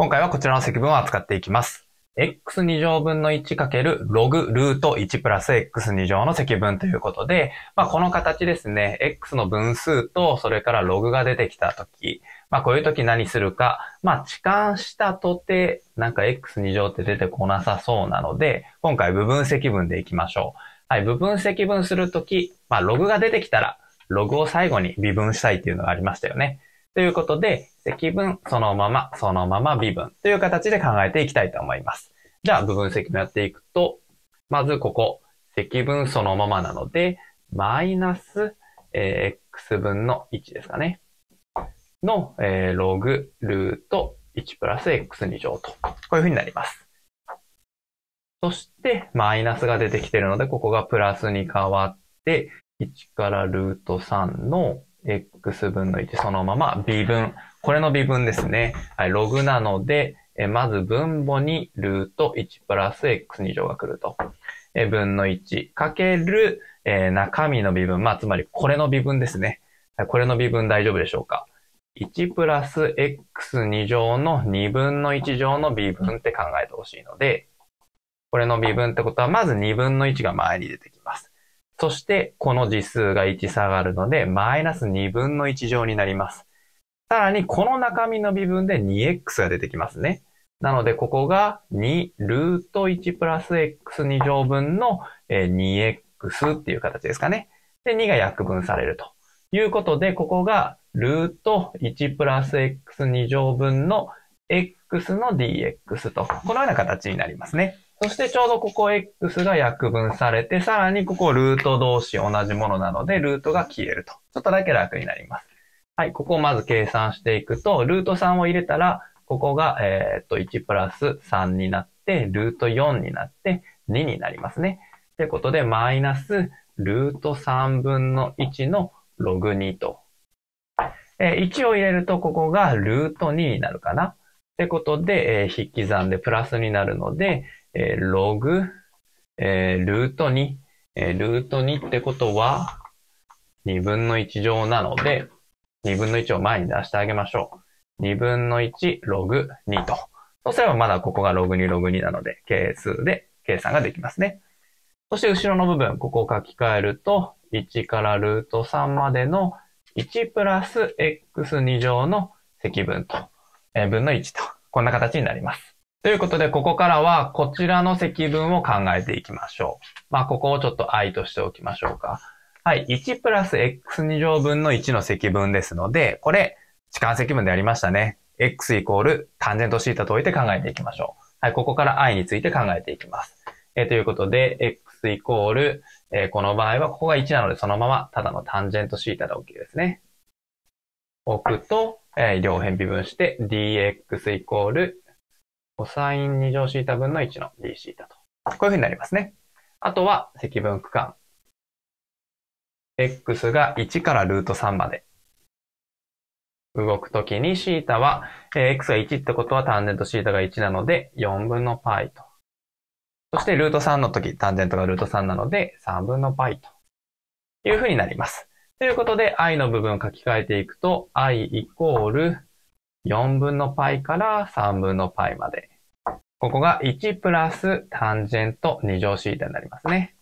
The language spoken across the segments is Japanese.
今回はこちらの積分を扱っていきます。x2 乗分の 1× ログルート1プラス x2 乗の積分ということで、まあ、この形ですね、x の分数と、それからログが出てきたとき、まあ、こういうとき何するか、まあ、置換したとて、なんか x2 乗って出てこなさそうなので、今回部分積分でいきましょう。はい、部分積分するとき、まあ、ログが出てきたら、ログを最後に微分したいっていうのがありましたよね。ということで、積分、そのまま、そのまま微分という形で考えていきたいと思います。じゃあ、部分積分やっていくと、まずここ、積分そのままなので、マイナス、えー、x 分の1ですかね。の、えー、ログルート1プラス x2 乗と。こういう風になります。そして、マイナスが出てきているので、ここがプラスに変わって、1からルート3の x 分の1そのまま微分。これの微分ですね。はい、ログなので、えまず分母にルート1プラス x2 乗が来ると。え分の1かける、えー、中身の微分。まあ、つまりこれの微分ですね。これの微分大丈夫でしょうか ?1 プラス x2 乗の2分の1乗の微分って考えてほしいので、これの微分ってことは、まず2分の1が前に出てきます。そして、この次数が1下がるので、マイナス2分の1乗になります。さらに、この中身の微分で 2x が出てきますね。なので、ここが2ルート1プラス x2 乗分の 2x っていう形ですかね。で、2が約分されるということで、ここがルート1プラス x2 乗分の x の dx と、このような形になりますね。そしてちょうどここ x が約分されて、さらにここルート同士同じものなので、ルートが消えると。ちょっとだけ楽になります。はい、ここをまず計算していくと、ルート3を入れたら、ここが、えー、っと、1プラス3になって、ルート4になって2になりますね。ということで、マイナスルート3分の1のログ2と。えー、1を入れると、ここがルート2になるかな。ってことで、えー、引き算でプラスになるので、えー、ログ、えー、ルート2、えー、ルート2ってことは、2分の1乗なので、2分の1を前に出してあげましょう。2分の1ログ2と。そうすればまだここがログ2ログ2なので、係数で計算ができますね。そして後ろの部分、ここを書き換えると、1からルート3までの1プラス x2 乗の積分と、えー、分の1と、こんな形になります。ということで、ここからはこちらの積分を考えていきましょう。まあ、ここをちょっと i としておきましょうか。はい。1プラス x2 乗分の1の積分ですので、これ、置換積分でありましたね。x イコールタンジェントシータと置いて考えていきましょう。はい。ここから i について考えていきます。えー、ということで、x イコール、えー、この場合はここが1なので、そのままただのタンジェントシータで OK ですね。置くと、えー、両辺微分して dx イコールコサイン2乗シータ分の1の d シータと。こういう風になりますね。あとは積分区間。x が1からルート3まで。動くときにシータは、えー、x が1ってことはタンジェントシータが1なので4分の π と。そしてルート3のとき、タンジェントがルート3なので3分の π という風になります。ということで i の部分を書き換えていくと i イコール4分の π から3分の π まで。ここが1プラスタンジェント2乗シータになりますね。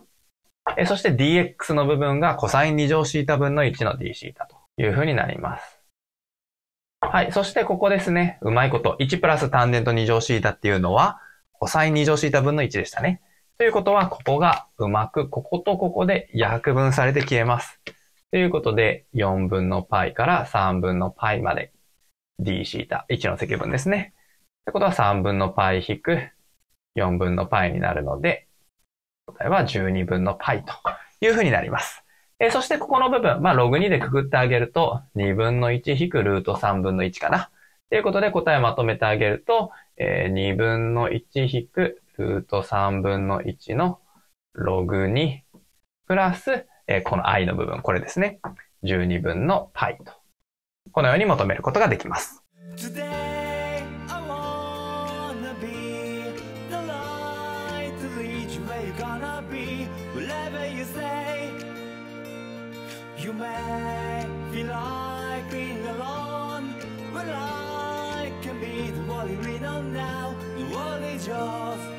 えそして dx の部分がコサイン2乗シータ分の1の d シータという風になります。はい。そしてここですね。うまいこと。1プラスタンジェント2乗シータっていうのは、コサイン2乗シータ分の1でしたね。ということは、ここがうまく、こことここで約分されて消えます。ということで、4分の π から3分の π まで d シータ、1の積分ですね。ってことは3分の π 引く4分の π になるので、答えは12分の π というふうになります。えー、そしてここの部分、まあ、ログ2でくくってあげると、2分の1引くルート3分の1かな。ということで答えをまとめてあげると、えー、2分の1引くルート3分の1のログ2プラス、えー、この i の部分、これですね。12分の π と。 このように求めることができます。Just.